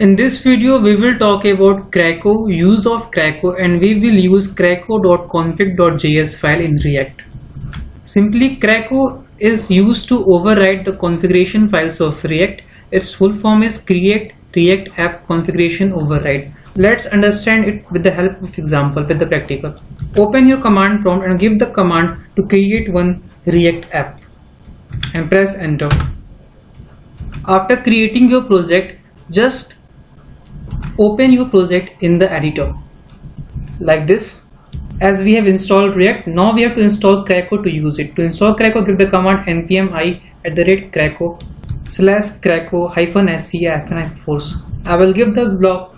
In this video, we will talk about CRACO, use of CRACO and we will use craco.config.js file in React. Simply CRACO is used to override the configuration files of React. Its full form is create React app configuration override. Let's understand it with the help of example with the practical. Open your command prompt and give the command to create one React app and press enter. After creating your project, just open your project in the editor. Like this. As we have installed react now we have to install craco to use it. To install craco give the command npm i at the rate craco slash craco hyphen force. I will give the blog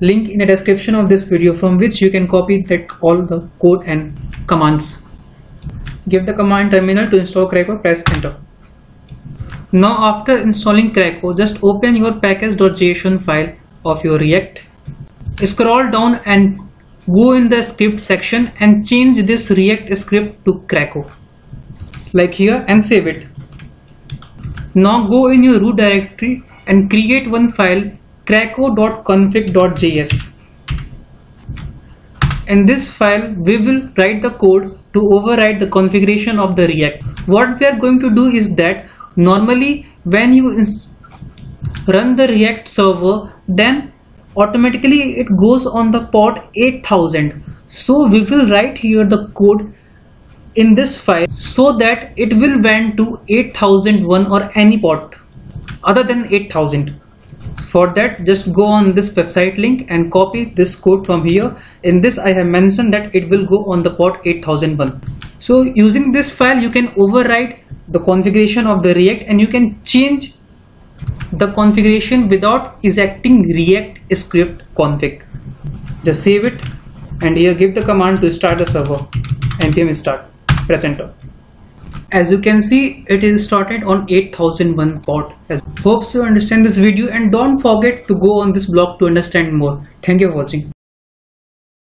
link in the description of this video from which you can copy that all the code and commands. Give the command terminal to install craco press enter. Now after installing craco just open your package.json file of your react. Scroll down and go in the script section and change this react script to craco like here and save it. Now go in your root directory and create one file craco.config.js in this file we will write the code to override the configuration of the react. What we are going to do is that normally when you run the react server then automatically it goes on the port 8000 so we will write here the code in this file so that it will went to 8001 or any port other than 8000 for that just go on this website link and copy this code from here. In this I have mentioned that it will go on the port 8001 so using this file you can override the configuration of the react and you can change the configuration without ejecting react script config. Just save it and here give the command to start the server. Npm start. Press enter. As you can see it is started on 8001 port. As hope you understand this video and don't forget to go on this blog to understand more. Thank you for watching